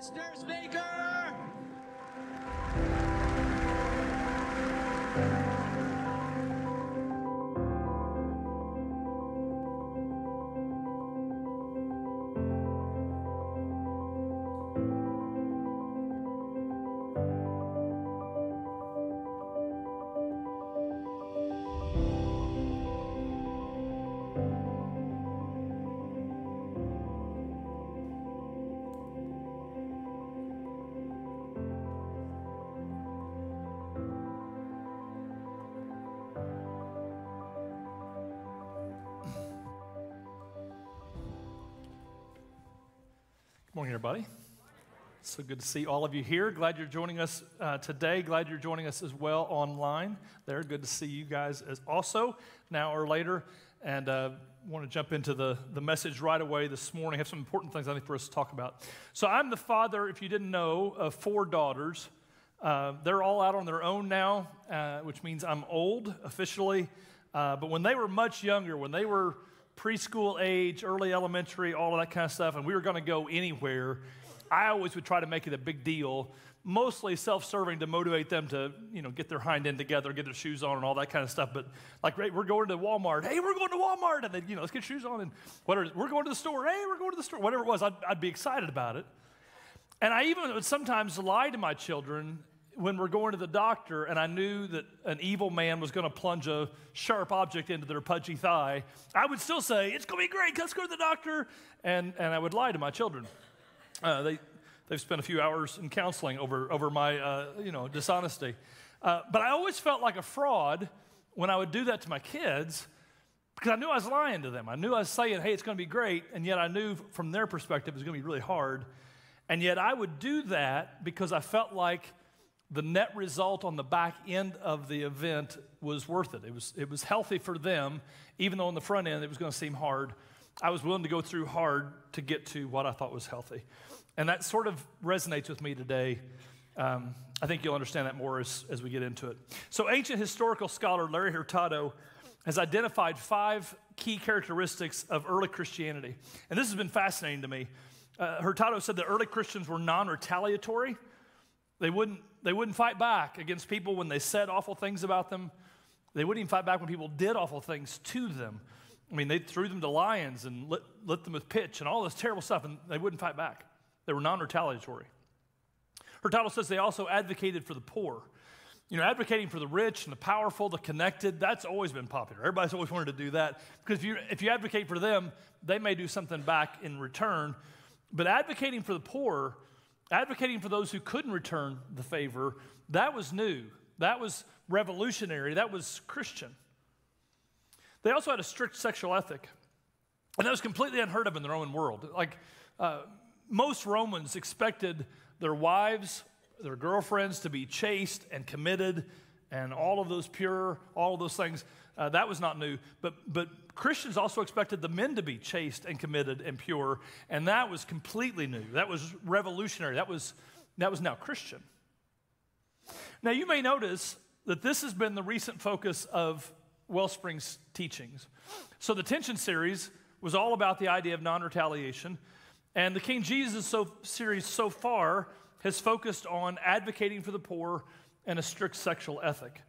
Mr. Speaker! Morning, everybody. So good to see all of you here. Glad you're joining us uh, today. Glad you're joining us as well online. There, good to see you guys as also now or later. And uh, want to jump into the, the message right away this morning. I have some important things I think for us to talk about. So I'm the father, if you didn't know, of four daughters. Uh, they're all out on their own now, uh, which means I'm old officially. Uh, but when they were much younger, when they were preschool age, early elementary, all of that kind of stuff, and we were going to go anywhere, I always would try to make it a big deal, mostly self-serving to motivate them to, you know, get their hind end together, get their shoes on, and all that kind of stuff. But like, we're going to Walmart. Hey, we're going to Walmart, and then you know, let's get shoes on, and whatever. We're going to the store. Hey, we're going to the store. Whatever it was, I'd, I'd be excited about it. And I even would sometimes lie to my children when we're going to the doctor and I knew that an evil man was going to plunge a sharp object into their pudgy thigh, I would still say, It's going to be great, let's go to the doctor. And, and I would lie to my children. Uh, they, they've spent a few hours in counseling over, over my uh, you know, dishonesty. Uh, but I always felt like a fraud when I would do that to my kids because I knew I was lying to them. I knew I was saying, Hey, it's going to be great. And yet I knew from their perspective it was going to be really hard. And yet I would do that because I felt like the net result on the back end of the event was worth it. It was, it was healthy for them, even though on the front end it was going to seem hard. I was willing to go through hard to get to what I thought was healthy. And that sort of resonates with me today. Um, I think you'll understand that more as, as we get into it. So, ancient historical scholar Larry Hurtado has identified five key characteristics of early Christianity. And this has been fascinating to me. Uh, Hurtado said that early Christians were non retaliatory, they wouldn't they wouldn't fight back against people when they said awful things about them. They wouldn't even fight back when people did awful things to them. I mean, they threw them to lions and lit, lit them with pitch and all this terrible stuff, and they wouldn't fight back. They were non retaliatory. Hurtado says they also advocated for the poor. You know, advocating for the rich and the powerful, the connected, that's always been popular. Everybody's always wanted to do that because if you, if you advocate for them, they may do something back in return. But advocating for the poor, advocating for those who couldn't return the favor, that was new. That was revolutionary. That was Christian. They also had a strict sexual ethic, and that was completely unheard of in the Roman world. Like, uh, most Romans expected their wives, their girlfriends to be chaste and committed and all of those pure, all of those things. Uh, that was not new. But, but Christians also expected the men to be chaste and committed and pure, and that was completely new. That was revolutionary. That was, that was now Christian. Now, you may notice that this has been the recent focus of Wellspring's teachings. So, the Tension series was all about the idea of non retaliation, and the King Jesus so, series so far has focused on advocating for the poor and a strict sexual ethic.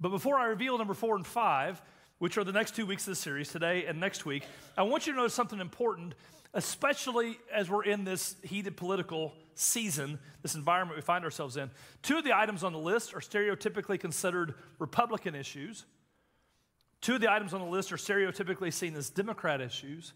But before I reveal number four and five, which are the next two weeks of the series, today and next week, I want you to notice something important, especially as we're in this heated political season, this environment we find ourselves in. Two of the items on the list are stereotypically considered Republican issues. Two of the items on the list are stereotypically seen as Democrat issues.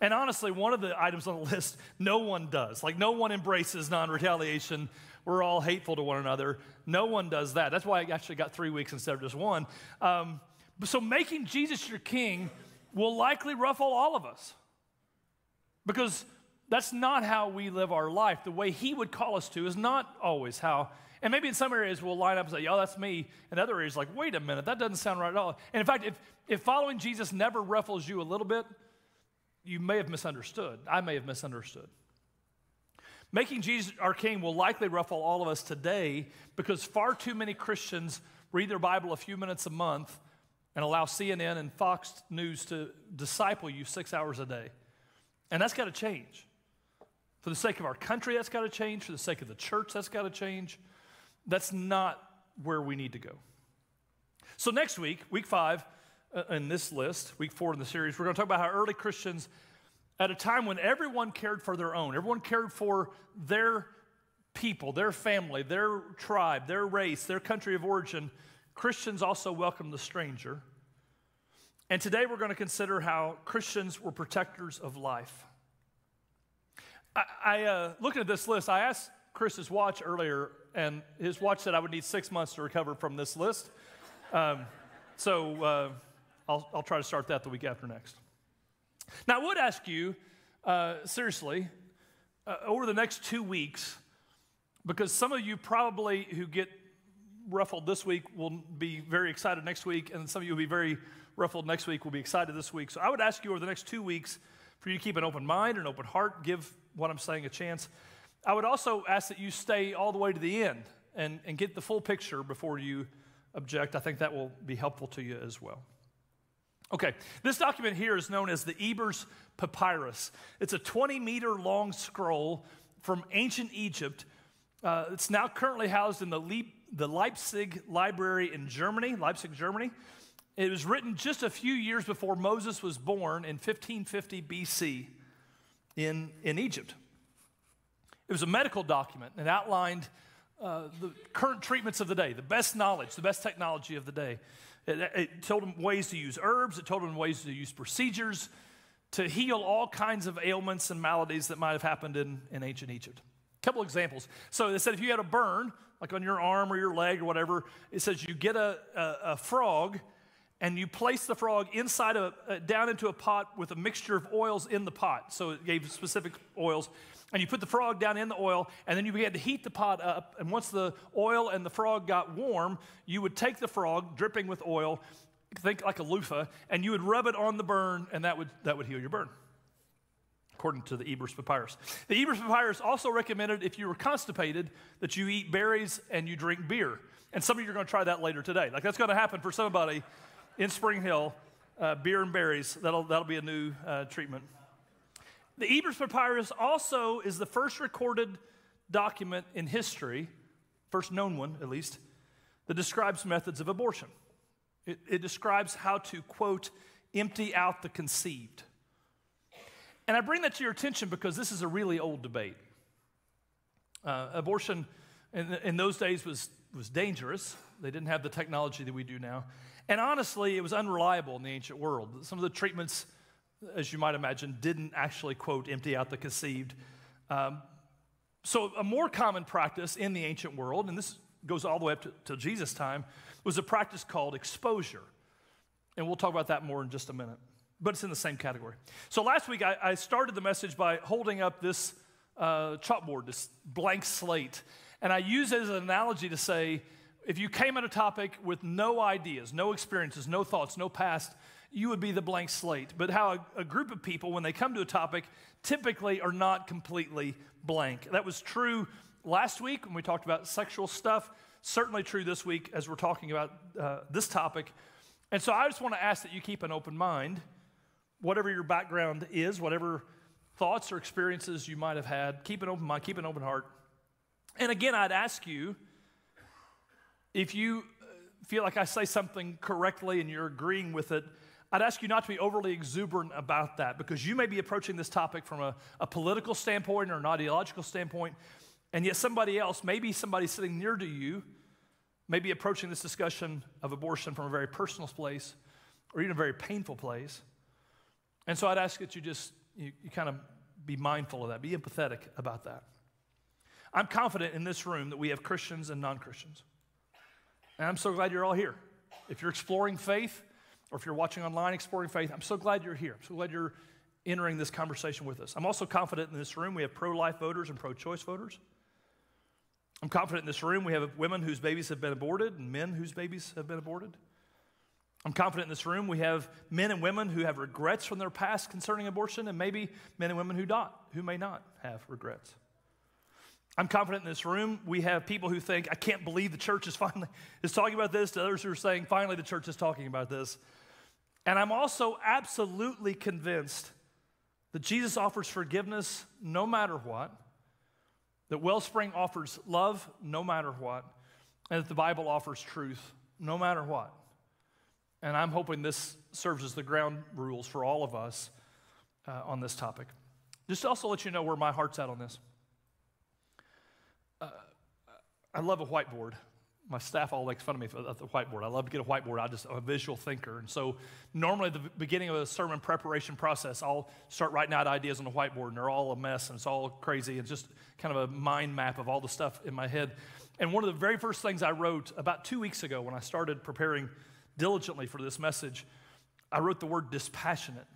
And honestly, one of the items on the list, no one does. Like, no one embraces non retaliation. We're all hateful to one another. No one does that. That's why I actually got three weeks instead of just one. Um, so, making Jesus your king will likely ruffle all of us because that's not how we live our life. The way he would call us to is not always how. And maybe in some areas we'll line up and say, oh, that's me. And other areas, like, wait a minute, that doesn't sound right at all. And in fact, if, if following Jesus never ruffles you a little bit, you may have misunderstood. I may have misunderstood. Making Jesus our king will likely ruffle all of us today because far too many Christians read their Bible a few minutes a month and allow CNN and Fox News to disciple you six hours a day. And that's got to change. For the sake of our country, that's got to change. For the sake of the church, that's got to change. That's not where we need to go. So, next week, week five uh, in this list, week four in the series, we're going to talk about how early Christians, at a time when everyone cared for their own, everyone cared for their people, their family, their tribe, their race, their country of origin, Christians also welcomed the stranger. And today we're going to consider how Christians were protectors of life. I, I uh, looking at this list, I asked Chris's watch earlier, and his watch said I would need six months to recover from this list. Um, so uh, I'll, I'll try to start that the week after next. Now, I would ask you, uh, seriously, uh, over the next two weeks, because some of you probably who get ruffled this week will be very excited next week, and some of you will be very ruffled next week will be excited this week. So I would ask you over the next two weeks for you to keep an open mind, an open heart, give what I'm saying a chance. I would also ask that you stay all the way to the end and, and get the full picture before you object. I think that will be helpful to you as well. Okay, this document here is known as the Ebers Papyrus. It's a 20 meter long scroll from ancient Egypt uh, it's now currently housed in the, Le- the Leipzig Library in Germany, Leipzig, Germany. It was written just a few years before Moses was born in 1550 BC in, in Egypt. It was a medical document and outlined uh, the current treatments of the day, the best knowledge, the best technology of the day. It, it, told them ways to use herbs, it told them ways to use procedures to heal all kinds of ailments and maladies that might have happened in, in ancient Egypt A couple examples. So they said if you had a burn, like on your arm or your leg or whatever, it says you get a, a, a frog and you place the frog inside a, down into a pot with a mixture of oils in the pot. So it gave specific oils. And you put the frog down in the oil, and then you began to heat the pot up. And once the oil and the frog got warm, you would take the frog, dripping with oil, think like a loofah, and you would rub it on the burn, and that would, that would heal your burn according to the Ebers Papyrus. The Ebers Papyrus also recommended if you were constipated that you eat berries and you drink beer. And some of you are going to try that later today. Like that's going to happen for somebody in Spring Hill, uh, beer and berries. That'll, that'll be a new uh, treatment. The Ebers Papyrus also is the first recorded document in history, first known one at least, that describes methods of abortion. It, it describes how to, quote, empty out the conceived. And I bring that to your attention because this is a really old debate. Uh, abortion in, in those days was, was dangerous. They didn't have the technology that we do now. And honestly, it was unreliable in the ancient world. Some of the treatments, as you might imagine, didn't actually, quote, empty out the conceived. Um, so, a more common practice in the ancient world, and this goes all the way up to, to Jesus' time, was a practice called exposure. And we'll talk about that more in just a minute but it's in the same category. So last week I, I started the message by holding up this uh, chalkboard, this blank slate, and I use it as an analogy to say if you came at a topic with no ideas, no experiences, no thoughts, no past, you would be the blank slate. But how a, a group of people, when they come to a topic, typically are not completely blank. That was true last week when we talked about sexual stuff, certainly true this week as we're talking about uh, this topic. And so I just want to ask that you keep an open mind whatever your background is, whatever thoughts or experiences you might have had, keep an open mind, keep an open heart. And again, I'd ask you if you uh, feel like I say something correctly and you're agreeing with it, I'd ask you not to be overly exuberant about that because you may be approaching this topic from a, a political standpoint or an ideological standpoint, and yet somebody else, maybe somebody sitting near to you, may be approaching this discussion of abortion from a very personal place or even a very painful place. And so I'd ask that you just, you, you kind of be mindful of that, be empathetic about that. I'm confident in this room that we have Christians and non Christians. And I'm so glad you're all here. If you're exploring faith, or if you're watching online exploring faith, I'm so glad you're here. I'm so glad you're entering this conversation with us. I'm also confident in this room we have pro life voters and pro choice voters. I'm confident in this room we have women whose babies have been aborted and men whose babies have been aborted. I'm confident in this room we have men and women who have regrets from their past concerning abortion, and maybe men and women who, not, who may not have regrets. I'm confident in this room we have people who think, I can't believe the church is finally is talking about this, to others who are saying, finally the church is talking about this. And I'm also absolutely convinced that Jesus offers forgiveness no matter what, that Wellspring offers love no matter what, and that the Bible offers truth no matter what. And I'm hoping this serves as the ground rules for all of us uh, on this topic. Just to also let you know where my heart's at on this. Uh, I love a whiteboard my staff all makes fun of me at the whiteboard. I love to get a whiteboard. I just I'm a visual thinker, and so normally at the beginning of a sermon preparation process, I'll start writing out ideas on the whiteboard, and they're all a mess, and it's all crazy, and just kind of a mind map of all the stuff in my head. And one of the very first things I wrote about two weeks ago when I started preparing diligently for this message, I wrote the word dispassionate.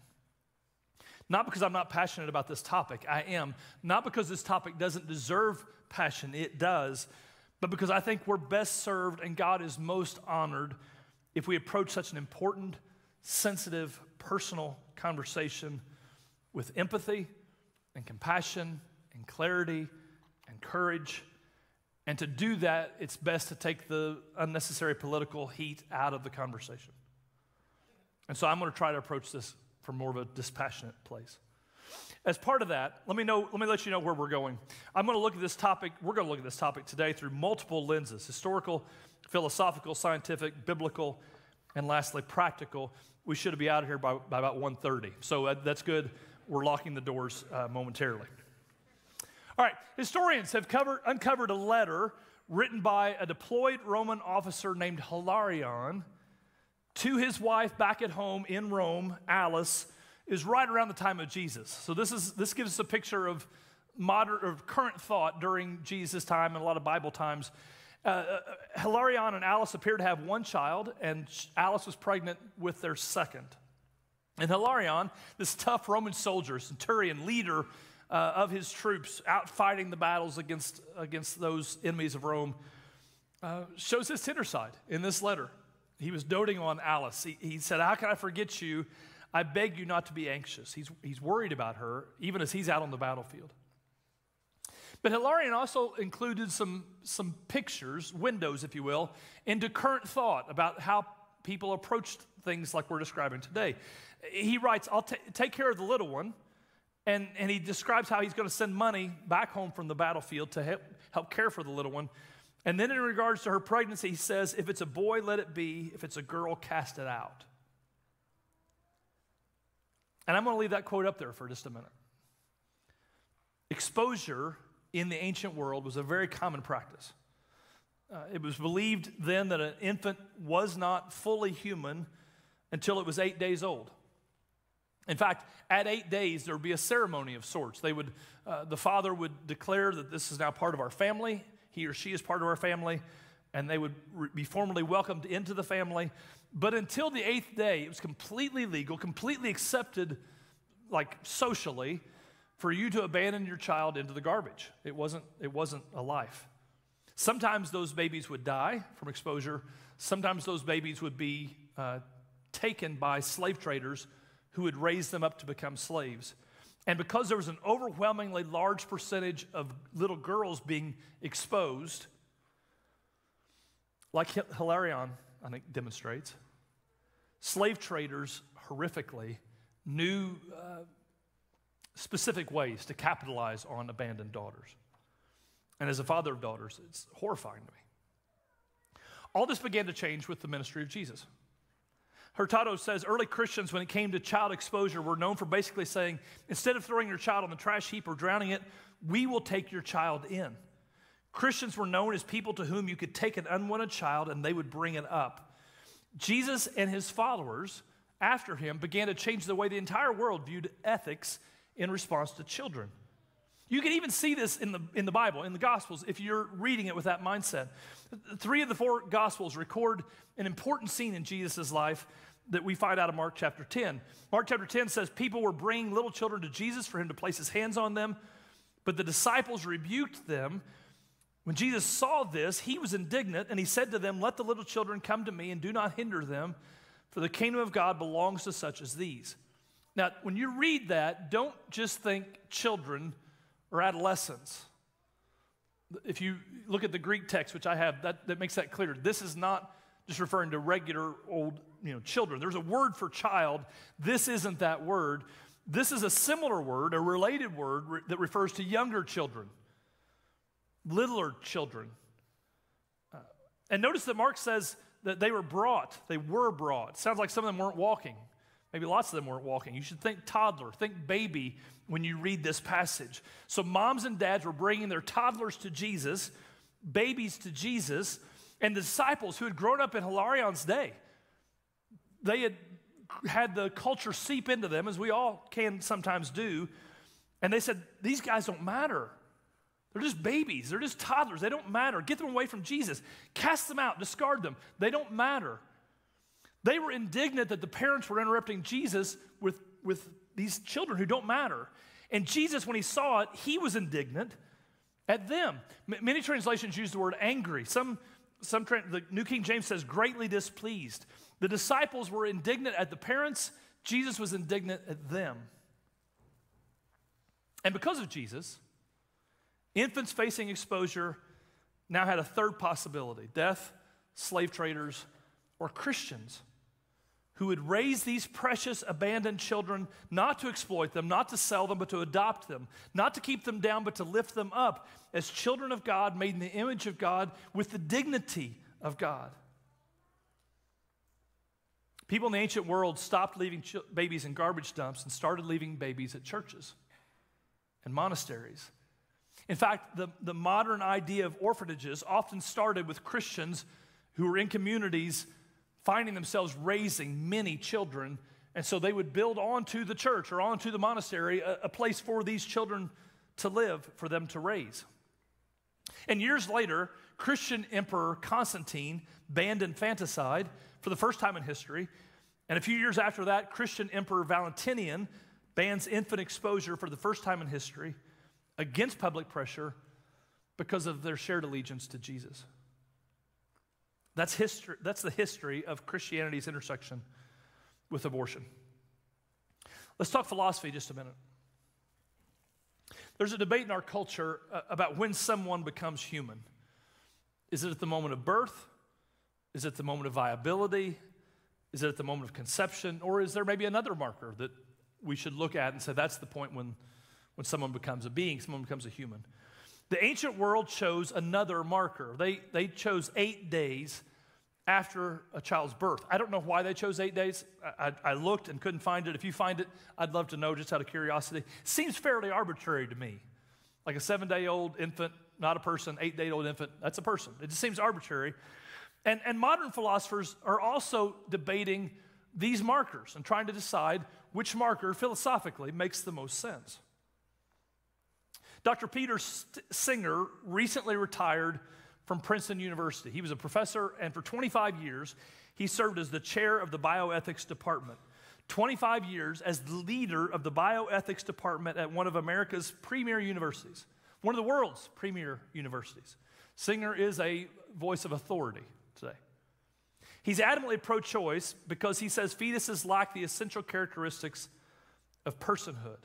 Not because I'm not passionate about this topic, I am. Not because this topic doesn't deserve passion, it does but because I think we're best served and God is most honored if we approach such an important, sensitive, personal conversation with empathy and compassion and clarity and courage. And to do that, it's best to take the unnecessary political heat out of the conversation. And so I'm going to try to approach this from more of a dispassionate place. As part of that, let me know, let me let you know where we're going. I'm going to look at this topic, we're going to look at this topic today through multiple lenses, historical, philosophical, scientific, biblical, and lastly, practical. We should be out of here by, by about 1.30. So uh, that's good. We're locking the doors uh, momentarily. All right, historians have covered, uncovered a letter written by a deployed Roman officer named Hilarion to his wife back at home in Rome, Alis, is right around the time of Jesus. So this, is, this gives us a picture of modern or current thought during Jesus' time and a lot of Bible times. Uh, uh, Hilarion and Alis appear to have one child, and Alis was pregnant with their second. And Hilarion, this tough Roman soldier, centurion, leader uh, of his troops, out fighting the battles against, against those enemies of Rome, uh, shows his tender side in this letter. He was doting on Alis. He, he said, How can I forget you? I beg you not to be anxious. He's, he's worried about her, even as he's out on the battlefield. But Hilarion also included some, some pictures, windows, if you will, into current thought about how people approached things like we're describing today. He writes, I'll t- take care of the little one. And, and he describes how he's going to send money back home from the battlefield to help, help care for the little one. And then, in regards to her pregnancy, he says, If it's a boy, let it be. If it's a girl, cast it out. And I'm going to leave that quote up there for just a minute. Exposure in the ancient world was a very common practice. Uh, it was believed then that an infant was not fully human until it was eight days old. In fact, at eight days, there would be a ceremony of sorts. They would, uh, the father would declare that this is now part of our family. He or she is part of our family, and they would re- be formally welcomed into the family. But until the eighth day, it was completely legal, completely accepted, like socially, for you to abandon your child into the garbage. It wasn't, it wasn't a life. Sometimes those babies would die from exposure. Sometimes those babies would be uh, taken by slave traders who would raise them up to become slaves. And because there was an overwhelmingly large percentage of little girls being exposed, like Hilarion I think, demonstrates. Slave traders horrifically knew uh, specific ways to capitalize on abandoned daughters. And as a father of daughters, it's horrifying to me. All this began to change with the ministry of Jesus. Hurtado says early Christians, when it came to child exposure, were known for basically saying, instead of throwing your child on the trash heap or drowning it, we will take your child in. Christians were known as people to whom you could take an unwanted child and they would bring it up. Jesus and his followers after him began to change the way the entire world viewed ethics in response to children. You can even see this in the, in the Bible, in the Gospels, if you're reading it with that mindset. Three of the four Gospels record an important scene in Jesus' life that we find out of Mark chapter 10. Mark chapter 10 says people were bringing little children to Jesus for him to place his hands on them, but the disciples rebuked them when Jesus saw this, he was indignant and he said to them, Let the little children come to me and do not hinder them, for the kingdom of God belongs to such as these. Now, when you read that, don't just think children or adolescents. If you look at the Greek text, which I have, that, that makes that clear. This is not just referring to regular old you know, children. There's a word for child. This isn't that word. This is a similar word, a related word re- that refers to younger children, littler children. Uh, and notice that Mark says that they were brought, they were brought. Sounds like some of them weren't walking. Maybe lots of them weren't walking. You should think toddler, think baby when you read this passage. So, moms and dads were bringing their toddlers to Jesus, babies to Jesus, and the disciples who had grown up in Hilarion's day. They had had the culture seep into them, as we all can sometimes do, and they said, These guys don't matter. They're just babies, they're just toddlers, they don't matter. Get them away from Jesus, cast them out, discard them. They don't matter. They were indignant that the parents were interrupting Jesus with, with these children who don't matter. And Jesus, when he saw it, he was indignant at them. M- many translations use the word angry. Some, some the New King James says greatly displeased. The disciples were indignant at the parents, Jesus was indignant at them. And because of Jesus, infants facing exposure now had a third possibility death, slave traders, or Christians who would raise these precious abandoned children not to exploit them, not to sell them, but to adopt them, not to keep them down, but to lift them up as children of God, made in the image of God, with the dignity of God. People in the ancient world stopped leaving ch- babies in garbage dumps and started leaving babies at churches and monasteries. In fact, the, the modern idea of orphanages often started with Christians who were in communities finding themselves raising many children. And so they would build onto the church or onto the monastery a, a place for these children to live, for them to raise. And years later, Christian Emperor Constantine banned infanticide for the first time in history. And a few years after that, Christian Emperor Valentinian bans infant exposure for the first time in history against public pressure because of their shared allegiance to Jesus. That's, history, that's the history of Christianity's intersection with abortion. Let's talk philosophy just a minute. There's a debate in our culture uh, about when someone becomes human. Is it at the moment of birth? Is it the moment of viability? Is it at the moment of conception? Or is there maybe another marker that we should look at and say that's the point when, when someone becomes a being, someone becomes a human? The ancient world chose another marker. They, they chose eight days after a child's birth. I don't know why they chose eight days. I, I, I, looked and couldn't find it. If you find it, I'd love to know just out of curiosity. Seems fairly arbitrary to me. Like a seven day old infant, not a person, eight day old infant, that's a person. It just seems arbitrary. And, and modern philosophers are also debating these markers and trying to decide which marker philosophically makes the most sense. Dr. Peter Singer recently retired from Princeton University. He was a professor, and for 25 years, he served as the chair of the bioethics department. 25 years as the leader of the bioethics department at one of America's premier universities, one of the world's premier universities. Singer is a voice of authority. He's adamantly pro choice because he says fetuses lack the essential characteristics of personhood.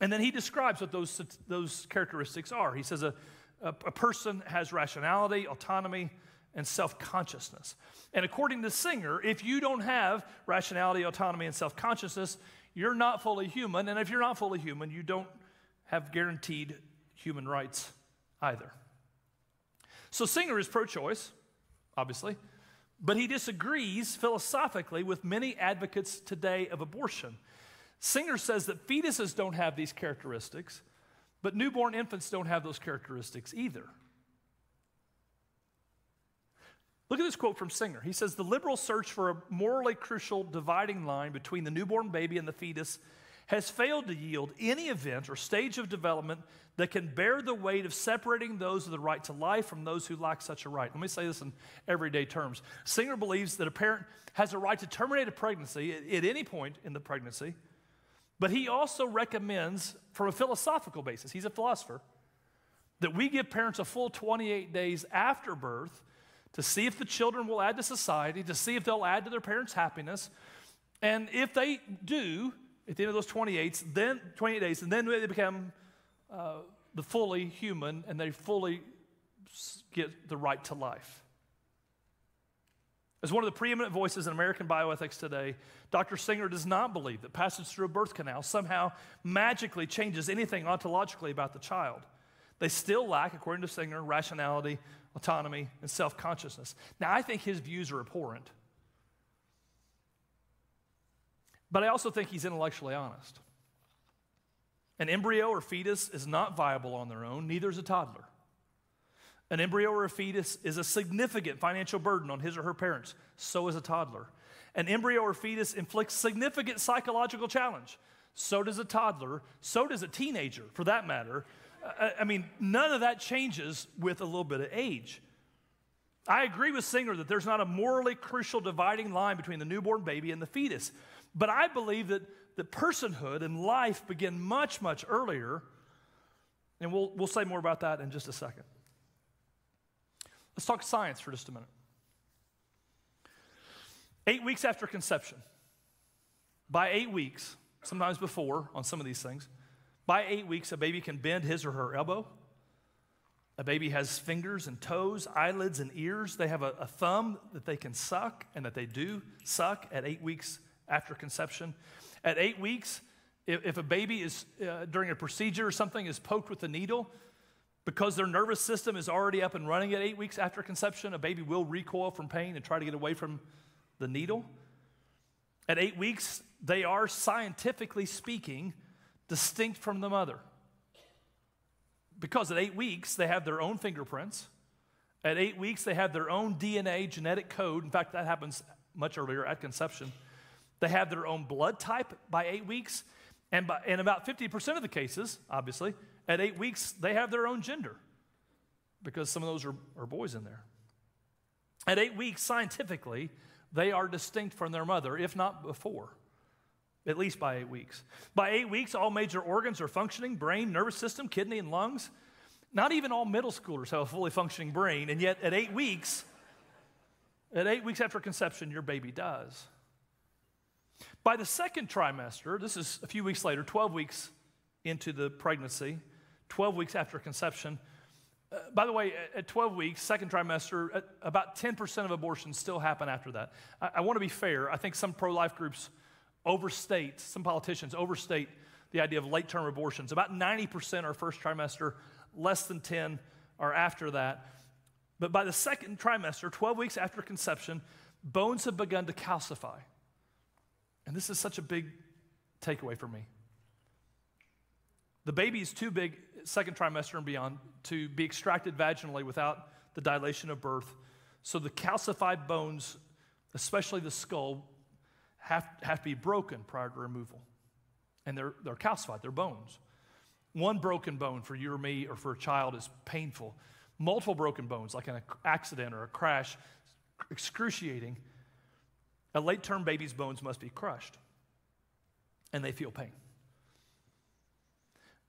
And then he describes what those, those characteristics are. He says a, a, a person has rationality, autonomy, and self consciousness. And according to Singer, if you don't have rationality, autonomy, and self consciousness, you're not fully human. And if you're not fully human, you don't have guaranteed human rights either. So Singer is pro choice, obviously, but he disagrees philosophically with many advocates today of abortion. Singer says that fetuses don't have these characteristics, but newborn infants don't have those characteristics either. Look at this quote from Singer. He says, The liberal search for a morally crucial dividing line between the newborn baby and the fetus has failed to yield any event or stage of development that can bear the weight of separating those with the right to life from those who lack such a right. Let me say this in everyday terms. Singer believes that a parent has a right to terminate a pregnancy at, at any point in the pregnancy but he also recommends, from a philosophical basis, he's a philosopher, that we give parents a full 28 days after birth to see if the children will add to society, to see if they'll add to their parents' happiness. And if they do, at the end of those 28, then, 28 days, and then they become uh, the fully human and they fully get the right to life. As one of the preeminent voices in American bioethics today, Dr. Singer does not believe that passage through a birth canal somehow magically changes anything ontologically about the child. They still lack, according to Singer, rationality, autonomy, and self consciousness. Now, I think his views are abhorrent, but I also think he's intellectually honest. An embryo or fetus is not viable on their own, neither is a toddler. An embryo or a fetus is a significant financial burden on his or her parents. So is a toddler. An embryo or fetus inflicts significant psychological challenge. So does a toddler. So does a teenager, for that matter. I mean, none of that changes with a little bit of age. I agree with Singer that there's not a morally crucial dividing line between the newborn baby and the fetus. But I believe that, that personhood and life begin much, much earlier. And we'll, we'll say more about that in just a second. Let's talk science for just a minute. Eight weeks after conception, by eight weeks, sometimes before on some of these things, by eight weeks, a baby can bend his or her elbow. A baby has fingers and toes, eyelids and ears. They have a, a thumb that they can suck and that they do suck at eight weeks after conception. At eight weeks, if, if a baby is uh, during a procedure or something is poked with a needle, because their nervous system is already up and running at eight weeks after conception, a baby will recoil from pain and try to get away from the needle. At eight weeks, they are scientifically speaking distinct from the mother. Because at eight weeks, they have their own fingerprints. At eight weeks, they have their own DNA genetic code. In fact, that happens much earlier at conception. They have their own blood type by eight weeks. And by, in about 50% of the cases, obviously, at eight weeks, they have their own gender because some of those are, are boys in there. At eight weeks, scientifically, they are distinct from their mother, if not before, at least by eight weeks. By eight weeks, all major organs are functioning brain, nervous system, kidney, and lungs. Not even all middle schoolers have a fully functioning brain, and yet at eight weeks, at eight weeks after conception, your baby does. By the second trimester, this is a few weeks later, 12 weeks into the pregnancy, 12 weeks after conception. Uh, by the way, at 12 weeks, second trimester, about 10% of abortions still happen after that. I, I want to be fair. I think some pro life groups overstate, some politicians overstate the idea of late term abortions. About 90% are first trimester, less than 10 are after that. But by the second trimester, 12 weeks after conception, bones have begun to calcify. And this is such a big takeaway for me. The baby is too big, second trimester and beyond, to be extracted vaginally without the dilation of birth. So the calcified bones, especially the skull, have, have to be broken prior to removal. And they're, they're calcified, they're bones. One broken bone for you or me or for a child is painful. Multiple broken bones, like an accident or a crash, excruciating. A late term baby's bones must be crushed, and they feel pain.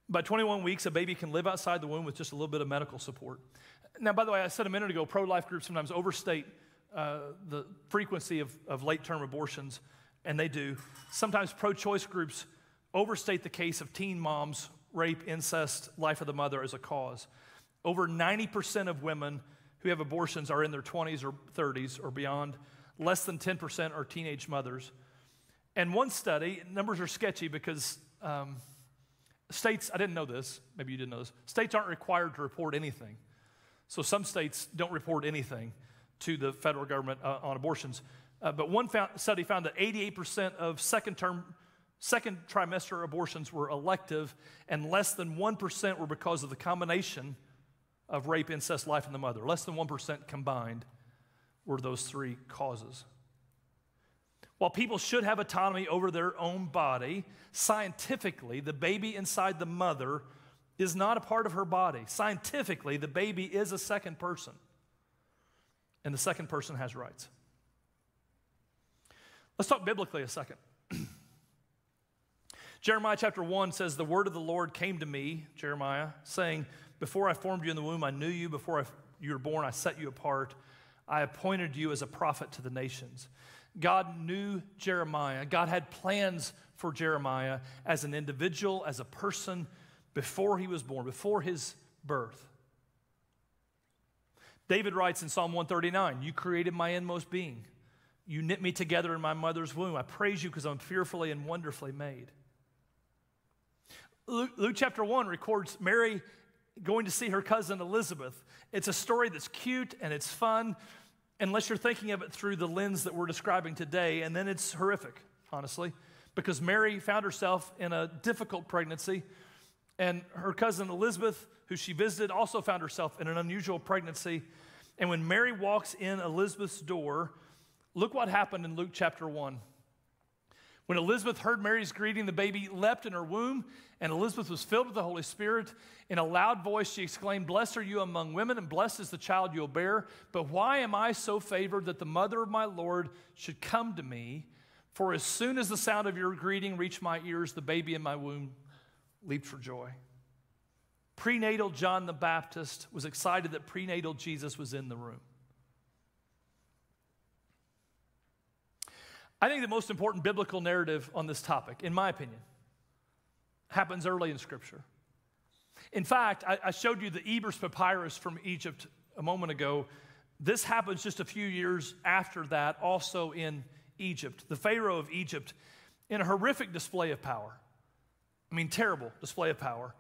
By 21 weeks, a baby can live outside the womb with just a little bit of medical support. Now, by the way, I said a minute ago, pro life groups sometimes overstate uh, the frequency of, of late term abortions, and they do. Sometimes pro choice groups overstate the case of teen moms, rape, incest, life of the mother as a cause. Over 90% of women who have abortions are in their 20s or 30s or beyond. Less than 10% are teenage mothers. And one study, numbers are sketchy because um, States, I didn't know this, maybe you didn't know this, states aren't required to report anything. So some states don't report anything to the federal government uh, on abortions. Uh, but one found, study found that 88% of second term, second trimester abortions were elective, and less than 1% were because of the combination of rape, incest, life, and the mother. Less than 1% combined were those three causes. While people should have autonomy over their own body, scientifically, the baby inside the mother is not a part of her body. Scientifically, the baby is a second person, and the second person has rights. Let's talk biblically a second. Jeremiah chapter 1 says, The word of the Lord came to me, Jeremiah, saying, Before I formed you in the womb, I knew you. Before I, you were born, I set you apart. I appointed you as a prophet to the nations. God knew Jeremiah. God had plans for Jeremiah as an individual, as a person, before he was born, before his birth. David writes in Psalm 139 You created my inmost being. You knit me together in my mother's womb. I praise you because I'm fearfully and wonderfully made. Luke, Luke, chapter 1 records Mary going to see her cousin Elizabeth. It's a story that's cute and it's fun, unless you're thinking of it through the lens that we're describing today, and then it's horrific, honestly, because Mary found herself in a difficult pregnancy, and her cousin Elizabeth, who she visited, also found herself in an unusual pregnancy. And when Mary walks in Elizabeth's door, look what happened in Luke chapter 1. When Elizabeth heard Mary's greeting, the baby leapt in her womb, and Elizabeth was filled with the Holy Spirit. In a loud voice, she exclaimed, Blessed are you among women, and blessed is the child you'll bear. But why am I so favored that the mother of my Lord should come to me? For as soon as the sound of your greeting reached my ears, the baby in my womb leaped for joy. Prenatal John the Baptist was excited that prenatal Jesus was in the room. I think the most important biblical narrative on this topic, in my opinion, happens early in Scripture. In fact, I, I showed you the Ebers Papyrus from Egypt a moment ago. This happens just a few years after that, also in Egypt. The Pharaoh of Egypt, in a horrific display of power, I mean, terrible display of power,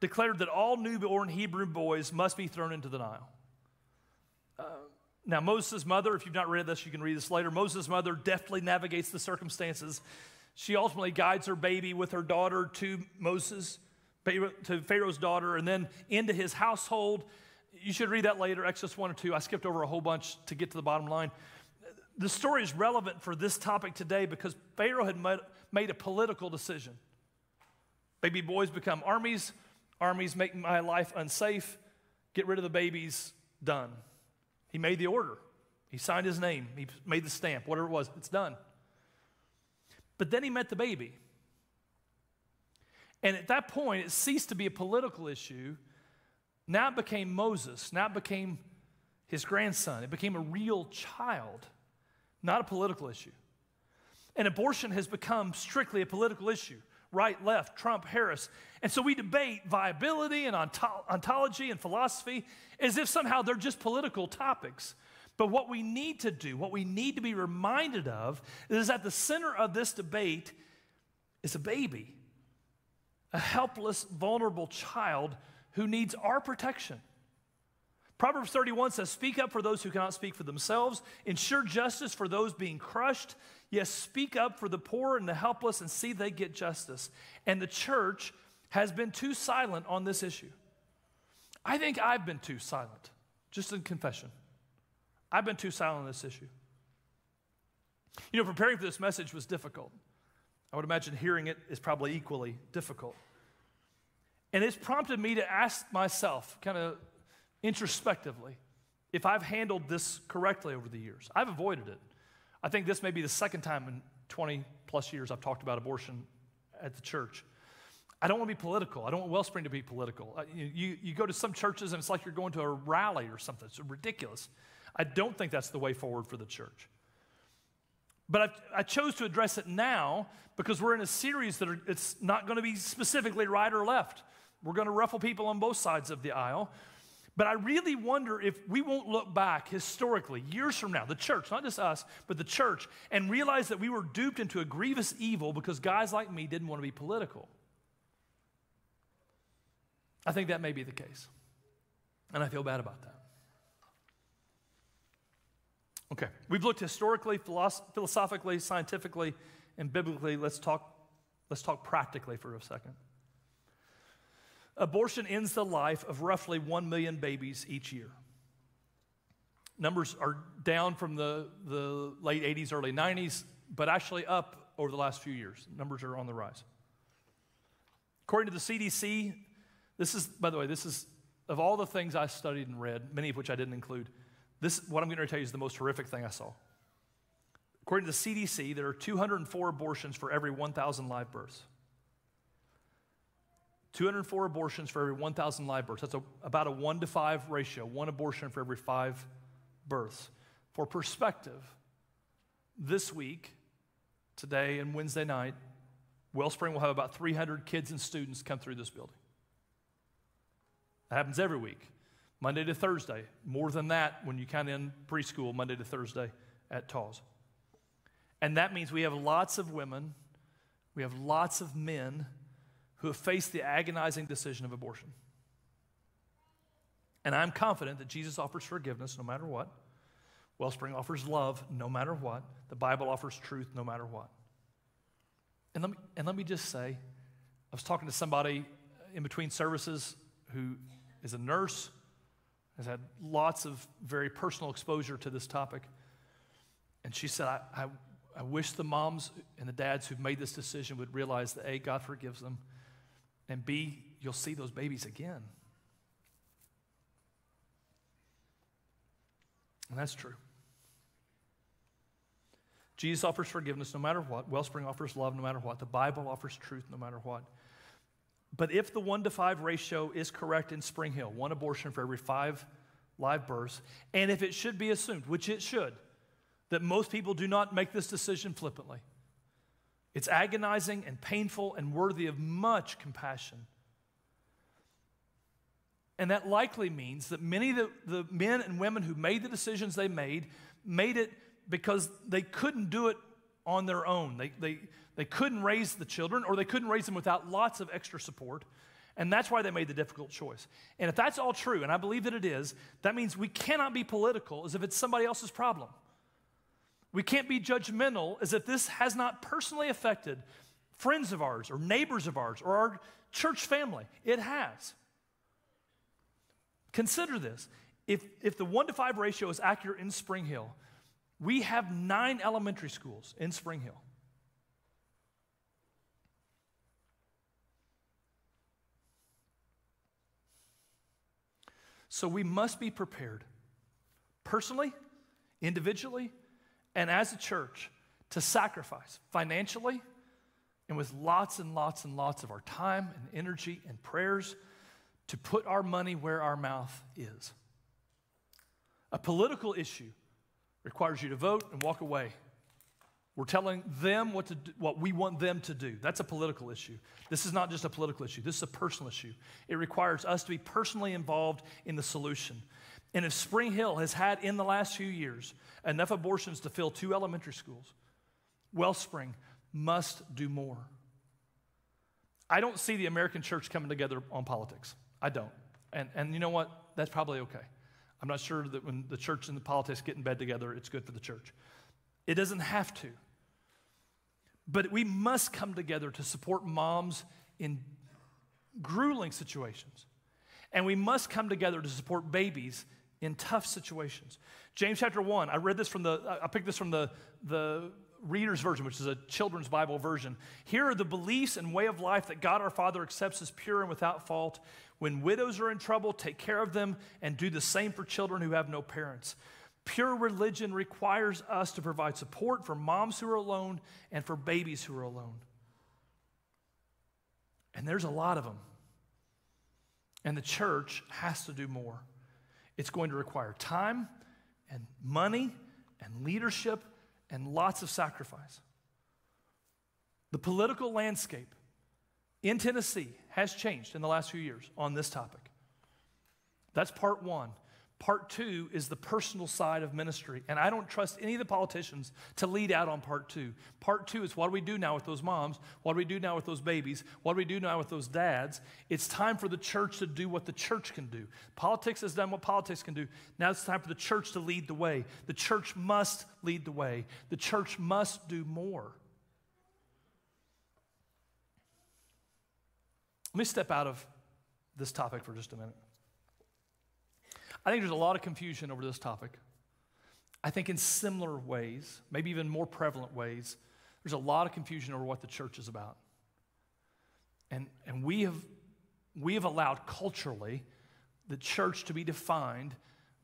declared that all newborn Hebrew boys must be thrown into the Nile. Uh, now, Moses' mother, if you've not read this, you can read this later. Moses' mother deftly navigates the circumstances. She ultimately guides her baby with her daughter to Moses, to Pharaoh's daughter, and then into his household. You should read that later, Exodus 1 or 2. I skipped over a whole bunch to get to the bottom line. The story is relevant for this topic today because Pharaoh had made a political decision. Baby boys become armies, armies make my life unsafe, get rid of the babies, done. He made the order. He signed his name. He made the stamp, whatever it was. It's done. But then he met the baby. And at that point, it ceased to be a political issue. Now it became Moses. Now it became his grandson. It became a real child, not a political issue. And abortion has become strictly a political issue right, left, Trump, Harris. And so we debate viability and ontology and philosophy as if somehow they're just political topics. But what we need to do, what we need to be reminded of, is at the center of this debate is a baby, a helpless, vulnerable child who needs our protection. Proverbs 31 says, Speak up for those who cannot speak for themselves, ensure justice for those being crushed. Yes, speak up for the poor and the helpless and see they get justice. And the church has been too silent on this issue. I think I've been too silent, just in confession. I've been too silent on this issue. You know, preparing for this message was difficult. I would imagine hearing it is probably equally difficult. And it's prompted me to ask myself, kind of introspectively if I've handled this correctly over the years. I've avoided it. I think this may be the second time in 20 plus years I've talked about abortion at the church. I don't want to be political. I don't want Wellspring to be political. Uh, you, you go to some churches and it's like you're going to a rally or something. It's ridiculous. I don't think that's the way forward for the church. But I've, i chose to address it now because we're in a series that are, it's not going to be specifically right or left. We're going to ruffle people on both sides of the aisle. But I really wonder if we won't look back historically, years from now, the church, not just us, but the church, and realize that we were duped into a grievous evil because guys like me didn't want to be political. I think that may be the case. And I feel bad about that. Okay, we've looked historically, philosophically, scientifically, and biblically. Let's talk, let's talk practically for a second. Abortion ends the life of roughly 1 million babies each year. Numbers are down from the, the late 80s, early 90s, but actually up over the last few years. Numbers are on the rise. According to the CDC, this is, by the way, this is, of all the things I studied and read, many of which I didn't include, this, is what I'm going to tell you is the most horrific thing I saw. According to the CDC, there are 204 abortions for every 1,000 live births. 204 abortions for every 1,000 live births. That's a, about a one to five ratio, one abortion for every five births. For perspective, this week, today and Wednesday night, Wellspring will have about 300 kids and students come through this building. That happens every week, Monday to Thursday. More than that when you count in preschool, Monday to Thursday at TAWS. And that means we have lots of women, we have lots of men who have faced the agonizing decision of abortion. And I'm confident that Jesus offers forgiveness no matter what. Wellspring offers love no matter what. The Bible offers truth no matter what. And let me, and let me just say, I was talking to somebody in between services who is a nurse, has had lots of very personal exposure to this topic. And she said, I, I, I wish the moms and the dads who've made this decision would realize that A, God forgives them, and B, you'll see those babies again. And that's true. Jesus offers forgiveness no matter what. Wellspring offers love no matter what. The Bible offers truth no matter what. But if the one to five ratio is correct in Spring Hill, one abortion for every five live births, and if it should be assumed, which it should, that most people do not make this decision flippantly, it's agonizing and painful and worthy of much compassion. And that likely means that many of the, the men and women who made the decisions they made made it because they couldn't do it on their own. They, they, they couldn't raise the children or they couldn't raise them without lots of extra support. And that's why they made the difficult choice. And if that's all true, and I believe that it is, that means we cannot be political as if it's somebody else's problem. We can't be judgmental as if this has not personally affected friends of ours or neighbors of ours or our church family. It has. Consider this. If, if the one to five ratio is accurate in Spring Hill, we have nine elementary schools in Spring Hill. So we must be prepared, personally, individually, and as a church, to sacrifice financially and with lots and lots and lots of our time and energy and prayers to put our money where our mouth is. A political issue requires you to vote and walk away. We're telling them what, to do, what we want them to do. That's a political issue. This is not just a political issue, this is a personal issue. It requires us to be personally involved in the solution. And if Spring Hill has had in the last few years enough abortions to fill two elementary schools, Wellspring must do more. I don't see the American church coming together on politics. I don't. And, and you know what? That's probably okay. I'm not sure that when the church and the politics get in bed together, it's good for the church. It doesn't have to. But we must come together to support moms in grueling situations. And we must come together to support babies in tough situations. James chapter 1, I read this from the, I picked this from the, the Reader's Version, which is a children's Bible version. Here are the beliefs and way of life that God our Father accepts as pure and without fault. When widows are in trouble, take care of them and do the same for children who have no parents. Pure religion requires us to provide support for moms who are alone and for babies who are alone. And there's a lot of them. And the church has to do more. It's going to require time and money and leadership and lots of sacrifice. The political landscape in Tennessee has changed in the last few years on this topic. That's part one. Part two is the personal side of ministry. And I don't trust any of the politicians to lead out on part two. Part two is what do we do now with those moms? What do we do now with those babies? What do we do now with those dads? It's time for the church to do what the church can do. Politics has done what politics can do. Now it's time for the church to lead the way. The church must lead the way. The church must do more. Let me step out of this topic for just a minute. I think there's a lot of confusion over this topic. I think in similar ways, maybe even more prevalent ways, there's a lot of confusion over what the church is about. And, and we, have, we have allowed culturally the church to be defined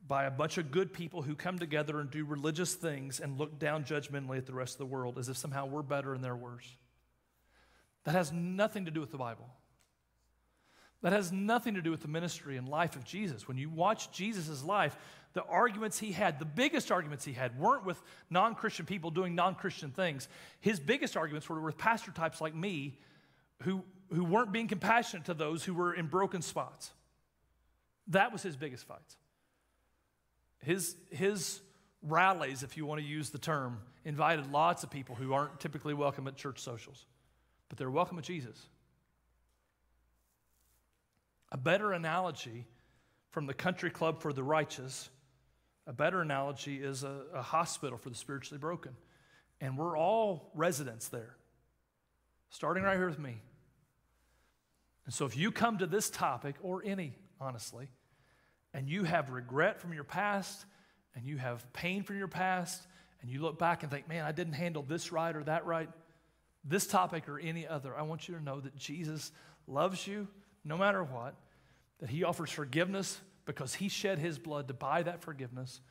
by a bunch of good people who come together and do religious things and look down judgmentally at the rest of the world as if somehow we're better and they're worse. That has nothing to do with the Bible. That has nothing to do with the ministry and life of Jesus. When you watch Jesus' life, the arguments he had, the biggest arguments he had, weren't with non Christian people doing non Christian things. His biggest arguments were with pastor types like me who, who weren't being compassionate to those who were in broken spots. That was his biggest fights. His, his rallies, if you want to use the term, invited lots of people who aren't typically welcome at church socials, but they're welcome at Jesus. A better analogy from the country club for the righteous, a better analogy is a, a hospital for the spiritually broken. And we're all residents there, starting right here with me. And so if you come to this topic, or any, honestly, and you have regret from your past, and you have pain from your past, and you look back and think, man, I didn't handle this right or that right, this topic or any other, I want you to know that Jesus loves you no matter what, that He offers forgiveness because He shed His blood to buy that forgiveness,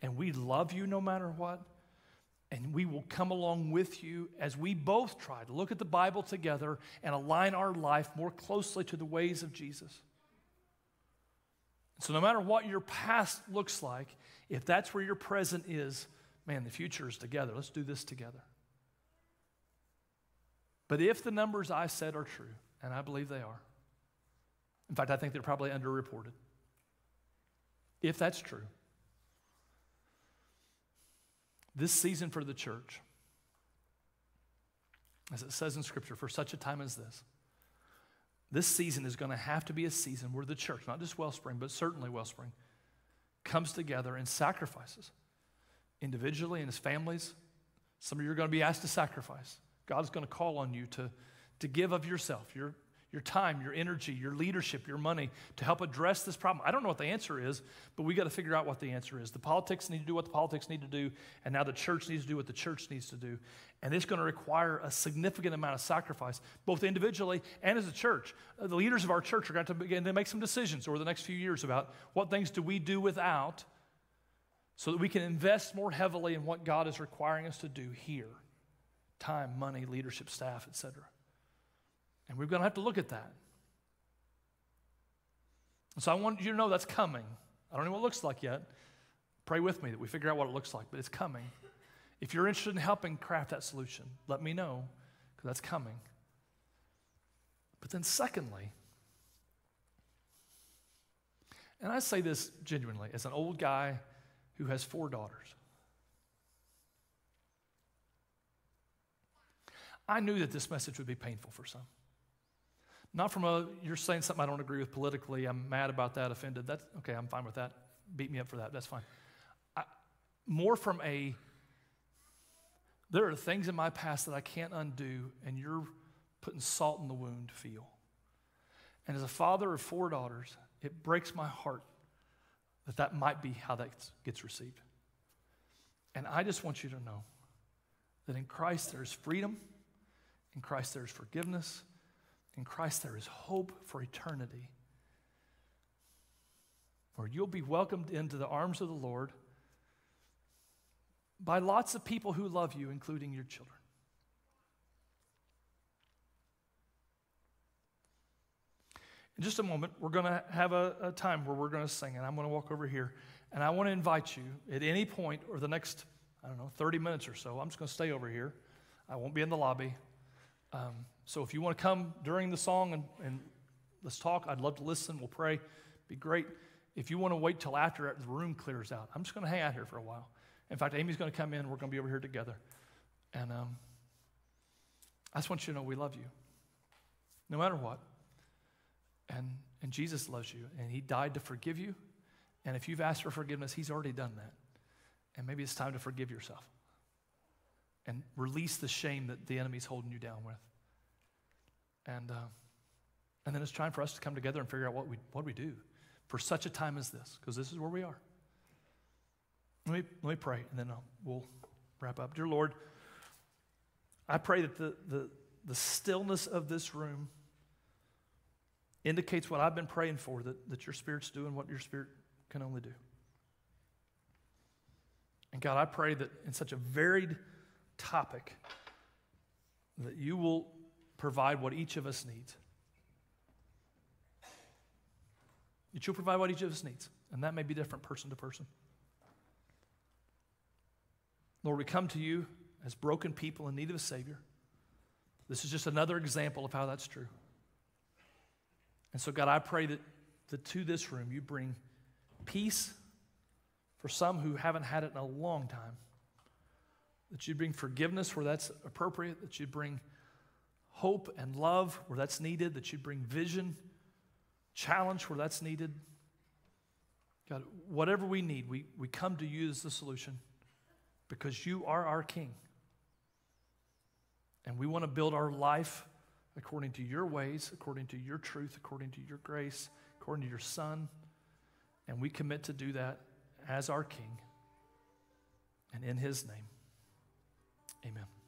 and we love you no matter what. And we will come along with you as we both try to look at the Bible together and align our life more closely to the ways of Jesus. So, no matter what your past looks like, if that's where your present is, man, the future is together. Let's do this together. But if the numbers I said are true, and I believe they are, in fact, I think they're probably underreported. If that's true, this season for the church, as it says in Scripture, for such a time as this, this season is going to have to be a season where the church, not just Wellspring, but certainly Wellspring, comes together and sacrifices individually and as families. Some of you are going to be asked to sacrifice. God is going to call on you to, to give of yourself, your, your time, your energy, your leadership, your money to help address this problem. I don't know what the answer is, but we got to figure out what the answer is. The politics need to do what the politics need to do, and now the church needs to do what the church needs to do. And it's going to require a significant amount of sacrifice, both individually and as a church. Uh, the leaders of our church are going to begin to make some decisions over the next few years about what things do we do without so that we can invest more heavily in what God is requiring us to do here time, money, leadership, staff, etc. And we're going to have to look at that. So I want you to know that's coming. I don't know what it looks like yet. Pray with me that we figure out what it looks like, but it's coming. If you're interested in helping craft that solution, let me know because that's coming. But then, secondly, and I say this genuinely as an old guy who has four daughters. I knew that this message would be painful for some. Not from a, you're saying something I don't agree with politically, I'm mad about that, offended. That's okay, I'm fine with that. Beat me up for that, that's fine. I, more from a, there are things in my past that I can't undo, and you're putting salt in the wound feel. And as a father of four daughters, it breaks my heart that that might be how that gets received. And I just want you to know that in Christ there's freedom, in Christ there's forgiveness, in Christ, there is hope for eternity, where you'll be welcomed into the arms of the Lord by lots of people who love you, including your children. In just a moment, we're going to have a, a, time where we're going to sing, and I'm going to walk over here. And I want to invite you at any point or the next, I don't know, 30 minutes or so. I'm just going to stay over here. I won't be in the lobby. Um, so if you want to come during the song and, and let's talk, I'd love to listen. We'll pray. Be great. If you want to wait till after the room clears out, I'm just going to hang out here for a while. In fact, Amy's going to come in. We're going to be over here together. And um, I just want you to know we love you, no matter what. And, and Jesus loves you, and He died to forgive you. And if you've asked for forgiveness, He's already done that. And maybe it's time to forgive yourself and release the shame that the enemy's holding you down with. And, uh, and then it's time for us to come together and figure out what we, what we do for such a time as this, because this is where we are. Let me, let me pray, and then I'll, we'll wrap up. Dear Lord, I pray that the, the, the stillness of this room indicates what I've been praying for, that, that your Spirit's doing what your Spirit can only do. And God, I pray that in such a varied topic, that you will provide what each of us needs. That you'll provide what each of us needs. And that may be different person to person. Lord, we come to you as broken people in need of a Savior. This is just another example of how that's true. And so, God, I pray that, that to this room you bring peace, For some who haven't had it in a long time, that you'd bring forgiveness where that's appropriate, that you'd bring hope and love where that's needed, that you'd bring vision, challenge where that's needed. God, whatever we need, we, we come to you as the solution because you are our King. And we want to build our life according to your ways, according to your truth, according to your grace, according to your Son. And we commit to do that as our King. And in his name, amen.